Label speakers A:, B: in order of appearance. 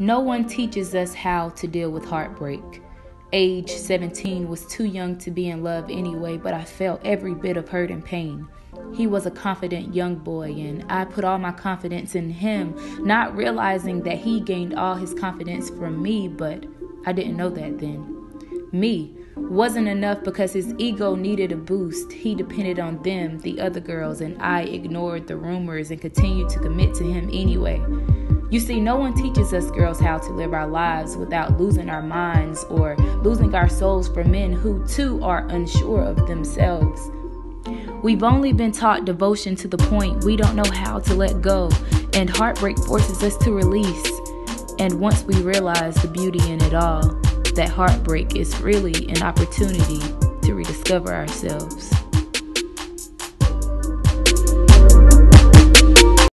A: No one teaches us how to deal with heartbreak. Age 17 was too young to be in love anyway, but I felt every bit of hurt and pain. He was a confident young boy, and I put all my confidence in him, not realizing that he gained all his confidence from me, but I didn't know that then. Me wasn't enough because his ego needed a boost. He depended on them, the other girls, and I ignored the rumors and continued to commit to him anyway. You see, no one teaches us girls how to live our lives without losing our minds or losing our souls for men who too are unsure of themselves. We've only been taught devotion to the point we don't know how to let go, and heartbreak forces us to release. And once we realize the beauty in it all, that heartbreak is really an opportunity to rediscover ourselves.